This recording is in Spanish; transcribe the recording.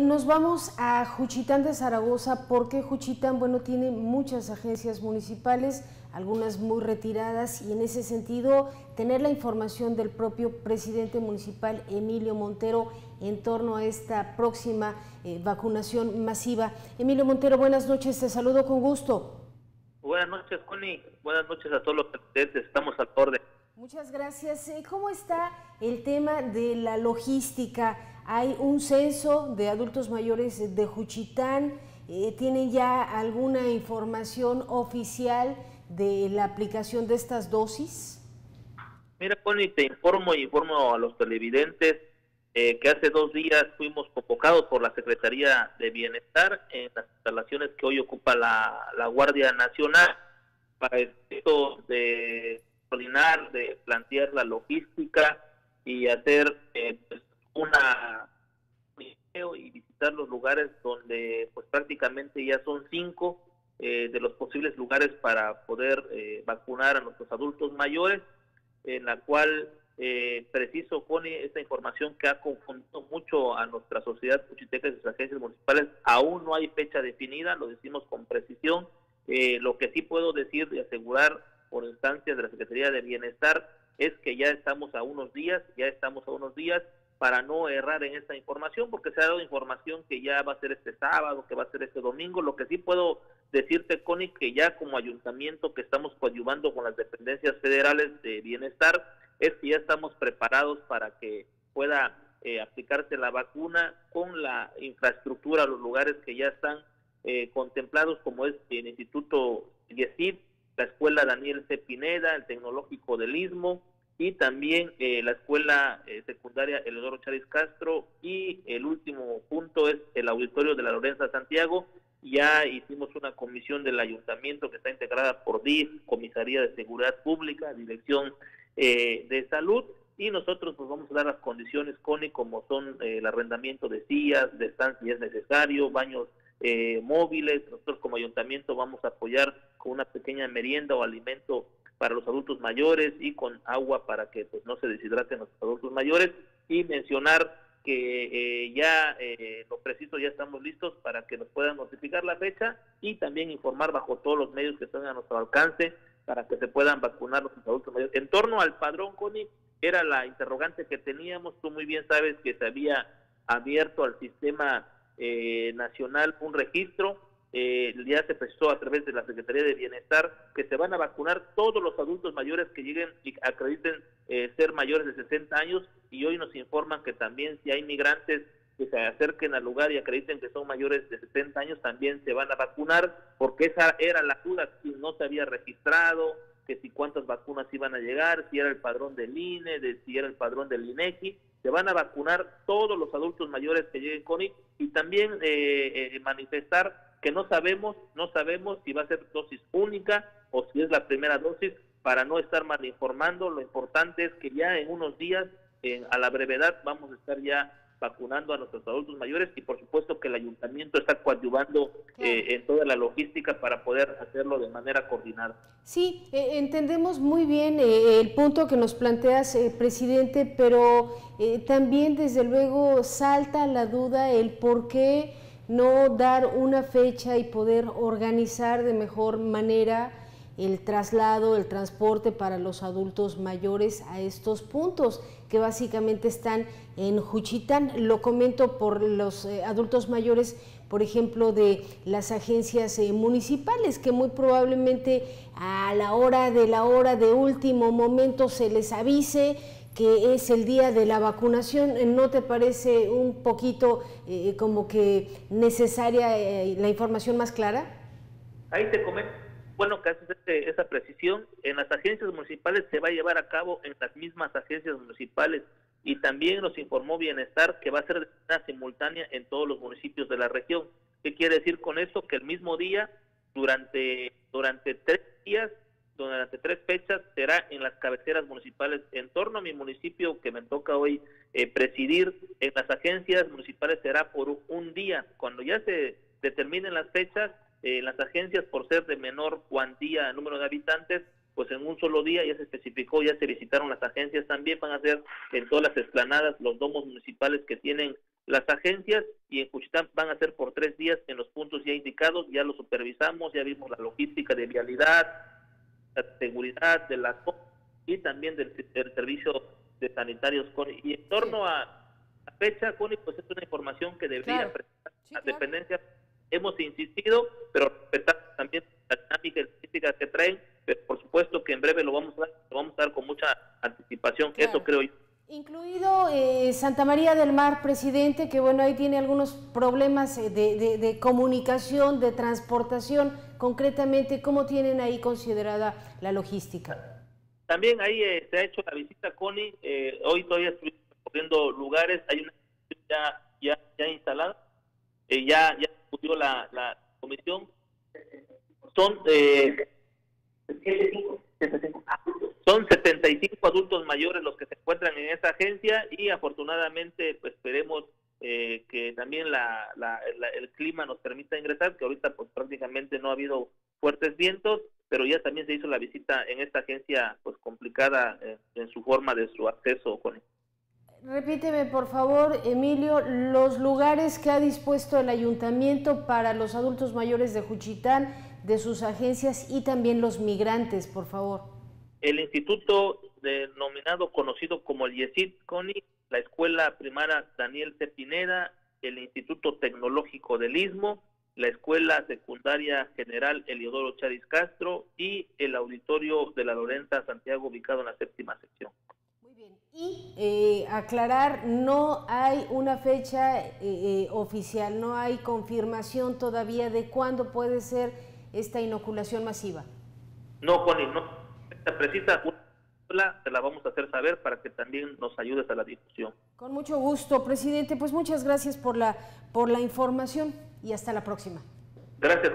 nos vamos a Juchitán de Zaragoza porque Juchitán, bueno, tiene muchas agencias municipales, algunas muy retiradas y en ese sentido tener la información del propio presidente municipal Emilio Montero en torno a esta próxima eh, vacunación masiva. Emilio Montero, buenas noches, te saludo con gusto. Buenas noches, Connie. Buenas noches a todos los presentes. Estamos al orden. Muchas gracias. Eh, ¿Cómo está el tema de la logística? Hay un censo de adultos mayores de Juchitán. Eh, ¿Tienen ya alguna información oficial de la aplicación de estas dosis? Mira, Connie, te informo y informo a los televidentes eh, que hace dos días fuimos convocados por la Secretaría de Bienestar en las instalaciones que hoy ocupa la, Guardia Nacional para esto de coordinar, de plantear la logística y hacer eh, pues, una los lugares donde pues prácticamente ya son cinco eh, de los posibles lugares para poder eh, vacunar a nuestros adultos mayores, en la cual eh, preciso pone esta información que ha confundido mucho a nuestra sociedad puchiteca y sus agencias municipales. Aún no hay fecha definida, lo decimos con precisión. lo que sí puedo decir y asegurar por instancias de la Secretaría de Bienestar es que ya estamos a unos días, ya estamos a unos días para no errar en esta información, porque se ha dado información que ya va a ser este sábado, que va a ser este domingo. Lo que sí puedo decirte, Connie, que ya como ayuntamiento que estamos coadyuvando con las dependencias federales de bienestar, es que ya estamos preparados para que pueda eh, aplicarse la vacuna con la infraestructura, los lugares que ya están eh, contemplados, como es el Instituto YESID, la Escuela Daniel C. Pineda, el Tecnológico del Istmo, y también eh, la escuela eh, secundaria Eleodoro Chávez Castro y el último punto es el auditorio de la Lorenza Santiago. Ya hicimos una comisión del ayuntamiento que está integrada por DIF, Comisaría de Seguridad Pública, Dirección eh, de Salud y nosotros nos vamos a dar las condiciones, CONI, como son el arrendamiento de sillas, de estancias si es necesario, baños móviles. Nosotros como ayuntamiento vamos a apoyar con una pequeña merienda o alimento para los adultos mayores y con agua para que pues no se deshidraten los adultos mayores y mencionar que eh, ya eh, lo preciso ya estamos listos para que nos puedan notificar la fecha y también informar bajo todos los medios que están a nuestro alcance para que se puedan vacunar los adultos mayores. En torno al padrón, Connie, era la interrogante que teníamos. Tú muy bien sabes que se había abierto al sistema eh, nacional un registro eh, ya se precisó a través de la Secretaría de Bienestar que se van a vacunar todos los adultos mayores que lleguen y acrediten eh, ser mayores de 60 años. Y hoy nos informan que también si hay migrantes que se acerquen al lugar y acrediten que son mayores de 60 años también se van a vacunar porque esa era la duda si no se había registrado que si cuántas vacunas iban a llegar si era el padrón del INE de si era el padrón del INEGI se van a vacunar todos los adultos mayores que lleguen con y también eh, manifestar que no sabemos, no sabemos si va a ser dosis única o si es la primera dosis, para no estar mal informando. Lo importante es que ya en unos días, a la brevedad, vamos a estar ya vacunando a nuestros adultos mayores y por supuesto que el ayuntamiento está coadyuvando eh, en toda la logística para poder hacerlo de manera coordinada. Sí, eh, entendemos muy bien eh, el punto que nos planteas, presidente, pero también desde luego salta la duda el por qué no dar una fecha y poder organizar de mejor manera el traslado, el transporte para los adultos mayores a estos puntos que básicamente están en Juchitán. Lo comento por los eh, adultos mayores, por ejemplo, de las agencias eh, municipales, que muy probablemente a la hora de la hora de último momento se les avise que es el día de la vacunación, ¿no te parece un poquito eh, como que necesaria eh, la información más clara? Ahí te comento, bueno que haces este, esa precisión, en las agencias municipales se va a llevar a cabo en las mismas agencias municipales y también nos informó Bienestar que va a ser de simultánea en todos los municipios de la región. ¿Qué quiere decir con esto? Que el mismo día, durante, durante tres días, durante tres fechas será en las cabeceras municipales. En torno a mi municipio que me toca hoy eh, presidir en las agencias municipales será por un día. Cuando ya se determinen las fechas eh, las agencias por ser de menor cuantía número de habitantes pues en un solo día ya se especificó ya se visitaron las agencias también van a ser en todas las esplanadas los domos municipales que tienen las agencias y en Cuchitán van a ser por tres días en los puntos ya indicados, ya lo supervisamos, ya vimos la logística de vialidad, la seguridad de la y también del, servicio de sanitarios Y en torno a la fecha, Connie, pues es una información que debería presentar la dependencia. Hemos insistido, pero respetar también la dinámica y que traen, pero por supuesto que en breve lo vamos a dar, lo vamos a dar con mucha anticipación, eso creo yo. Eh, Santa María del Mar, presidente, que bueno, ahí tiene algunos problemas eh, de, comunicación, de transportación. Concretamente, ¿cómo tienen ahí considerada la logística? También ahí eh, se ha hecho la visita, Connie. hoy todavía estoy recorriendo lugares. Hay una ya, ya, ya instalada. ya ya discutió la, la comisión. Son eh, son 75 adultos mayores los que se encuentran en esa agencia y afortunadamente pues esperemos eh, que también la, el clima nos permita ingresar, que ahorita pues prácticamente no ha habido fuertes vientos, pero ya también se hizo la visita en esta agencia pues complicada eh, en su forma de su acceso con Repíteme, por favor, Emilio, los lugares que ha dispuesto el ayuntamiento para los adultos mayores de Juchitán, de sus agencias y también los migrantes, por favor. El instituto denominado conocido como el YESID CONI, la escuela primaria Daniel Cepineda, el Instituto Tecnológico del Istmo, la escuela secundaria general Eliodoro Chávez Castro y el auditorio de la Lorenza Santiago ubicado en la séptima sección. Y eh, aclarar, no hay una fecha eh, eh, oficial, no hay confirmación todavía de cuándo puede ser esta inoculación masiva. No, Connie, no. Precisa te la vamos a hacer saber para que también nos ayudes a la difusión. Con mucho gusto, presidente. Pues muchas gracias por la, por la información y hasta la próxima. Gracias.